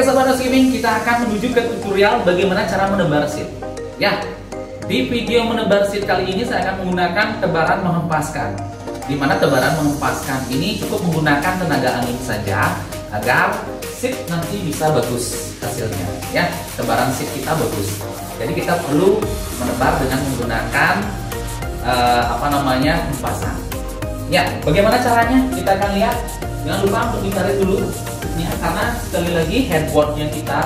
Oke Sobat Skimming, kita akan menuju ke tutorial bagaimana cara menebar seed. Ya, di video menebar seed kali ini saya akan menggunakan tebaran menghempaskan. Di mana tebaran menghempaskan ini cukup menggunakan tenaga angin saja agar seed nanti bisa bagus hasilnya. Ya, tebaran seed kita bagus. Jadi kita perlu menebar dengan menggunakan uh, apa namanya hempasan. Ya, bagaimana caranya? Kita akan lihat. Jangan lupa untuk ditarik dulu ya karena sekali lagi headboardnya kita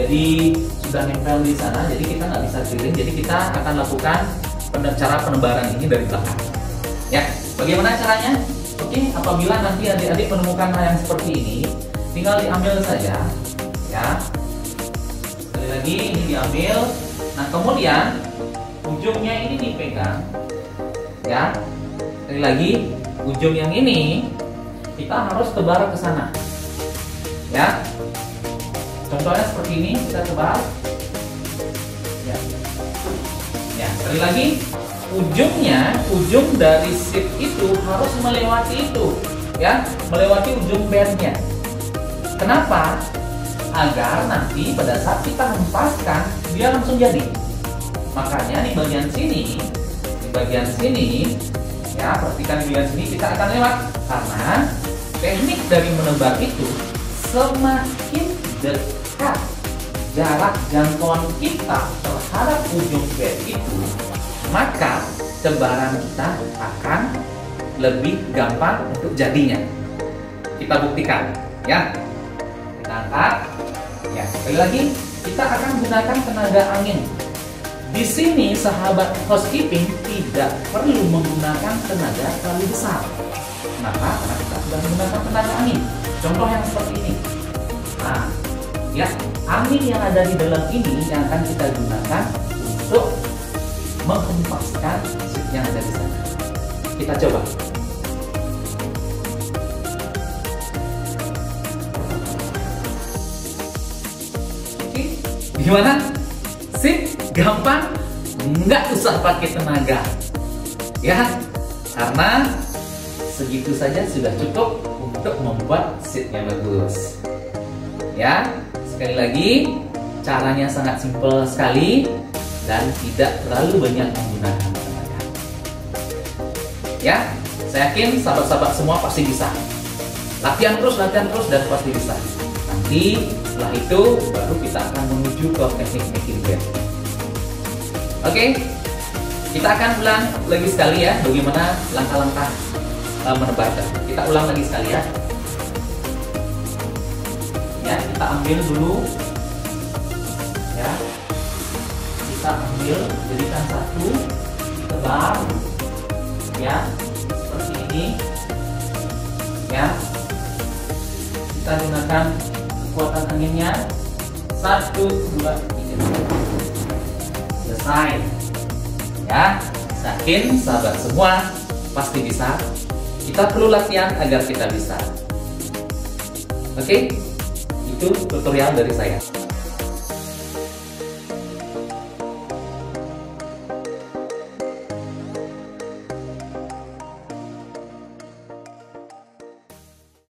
jadi sudah nempel di sana jadi kita nggak bisa keliling jadi kita akan lakukan cara penebaran ini dari belakang. Ya bagaimana caranya? Oke apabila nanti adik-adik menemukan hal yang seperti ini tinggal diambil saja ya. Sekali lagi ini diambil. Nah kemudian ujungnya ini dipegang ya. Sekali lagi ujung yang ini kita harus tebar ke sana ya. Contohnya seperti ini kita coba ya. Ya sekali lagi. Ujungnya ujung dari seat itu harus melewati itu ya. Melewati ujung bandnya. Kenapa? Agar nanti pada saat kita hempaskan dia langsung jadi. Makanya di bagian sini di bagian sini ya perhatikan di bagian sini kita akan lewat. Karena teknik dari menebar itu semakin dekat jarak jangkauan kita terhadap ujung bed itu, maka tebaran kita akan lebih gampang untuk jadinya. Kita buktikan, ya. Kita angkat. Ya, sekali lagi kita akan gunakan tenaga angin. Di sini sahabat housekeeping tidak perlu menggunakan tenaga terlalu besar. Kenapa? Karena kita sudah menggunakan tenaga angin. Contoh yang seperti ya, angin yang ada di dalam ini yang akan kita gunakan untuk menghempaskan seat yang ada di sana. Kita coba. Oke, gimana? Sip, gampang, nggak usah pakai tenaga. Ya, karena segitu saja sudah cukup untuk membuat seatnya bagus. Ya, sekali lagi caranya sangat simpel sekali dan tidak terlalu banyak menggunakan tenaga. Ya, saya yakin sahabat-sahabat semua pasti bisa. Latihan terus, latihan terus dan pasti bisa. Nanti setelah itu baru kita akan menuju ke teknik making bed. Oke, kita akan ulang lagi sekali ya bagaimana langkah-langkah uh, menebarkan. Kita ulang lagi sekali ya. Ambil dulu. Ya. Kita ambil, jadikan satu, tebar. Ya, seperti ini. Ya. Kita gunakan kekuatan anginnya. Satu, dua, tiga. Selesai. Ya, yakin sahabat semua pasti bisa kita perlu latihan agar kita bisa. Oke, itu tutorial dari saya.